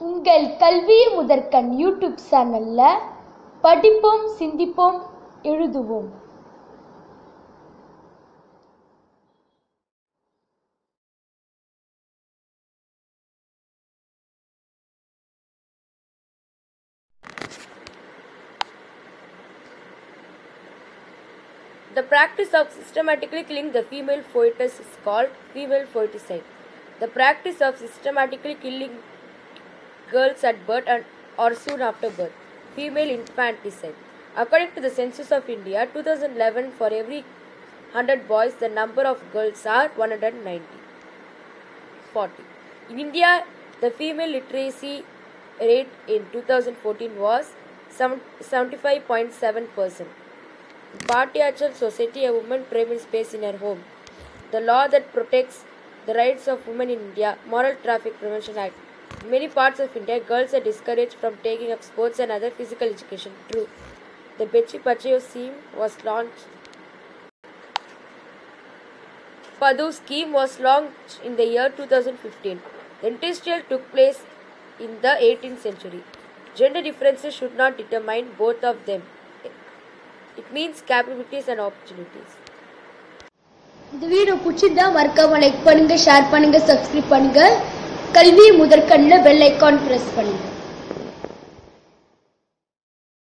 உங்கள் கல்வி முதற்கண் யூடியூப் சேனல்ல படிப்போம் சிந்திப்போம் எழுதுவோம் The practice of systematically killing the female foetus is called female foeticide. The practice of systematically killing girls at birth and or soon after birth, female infanticide. According to the Census of India, 2011, for every 100 boys, the number of girls are 190. 40. In India, the female literacy rate in 2014 was 75.7%. Party, Bhatyachal Society, a woman private space in her home. The law that protects the rights of women in India, Moral Traffic Prevention Act many parts of India, girls are discouraged from taking up sports and other physical education. True. The Beti Bachao scheme was launched. Padu scheme was launched in the year 2015. Industrial took place in the 18th century. Gender differences should not determine both of them. It means capabilities and opportunities. இந்த video பிடிச்சிருந்தா மறக்காம like பண்ணுங்க share பண்ணுங்க subscribe பண்ணுங்க கல்வி முதற்கண்ணில் bell icon press பண்ணுங்க